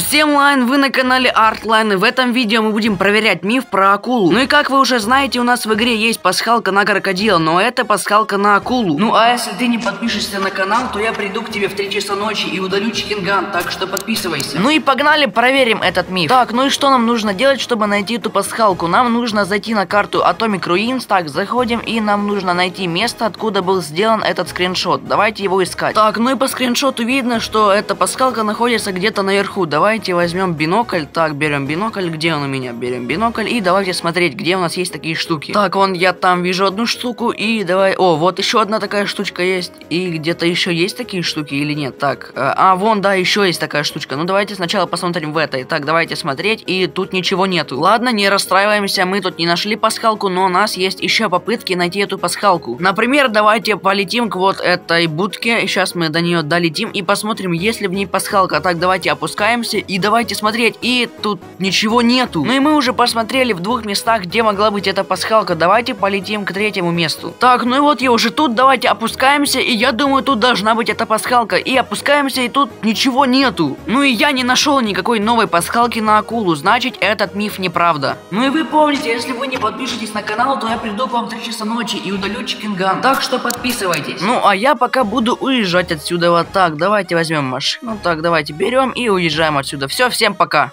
Всем лайн, вы на канале Artline, и в этом видео мы будем проверять миф про акулу. Ну и как вы уже знаете, у нас в игре есть пасхалка на крокодила, но это пасхалка на акулу. Ну а если ты не подпишешься на канал, то я приду к тебе в 3 часа ночи и удалю чикинган, так что подписывайся. Ну и погнали, проверим этот миф. Так, ну и что нам нужно делать, чтобы найти эту пасхалку? Нам нужно зайти на карту Atomic Ruins, так, заходим, и нам нужно найти место, откуда был сделан этот скриншот. Давайте его искать. Так, ну и по скриншоту видно, что эта пасхалка находится где-то наверху. Давай давайте возьмем бинокль. Так, берем бинокль. Где он у меня? Берем бинокль. И давайте смотреть, где у нас есть такие штуки. Так, вон я там вижу одну штуку. И давай... О, вот еще одна такая штучка есть. И где-то еще есть такие штуки или нет? Так, э, а, вон, да, еще есть такая штучка. Ну, давайте сначала посмотрим в этой. Так, давайте смотреть. И тут ничего нету. Ладно, не расстраиваемся. Мы тут не нашли пасхалку, но у нас есть еще попытки найти эту пасхалку. Например, давайте полетим к вот этой будке. Сейчас мы до нее долетим и посмотрим, есть ли в ней пасхалка. Так, давайте опускаемся вернулся, и давайте смотреть. И тут ничего нету. Ну и мы уже посмотрели в двух местах, где могла быть эта пасхалка. Давайте полетим к третьему месту. Так, ну и вот я уже тут, давайте опускаемся, и я думаю, тут должна быть эта пасхалка. И опускаемся, и тут ничего нету. Ну и я не нашел никакой новой пасхалки на акулу, значит этот миф неправда. Ну и вы помните, если вы не подпишетесь на канал, то я приду к вам в 3 часа ночи и удалю чикинган. Так что подписывайтесь. Ну а я пока буду уезжать отсюда вот так. Давайте возьмем машину. Так, давайте берем и уезжаем отсюда. Все, всем пока.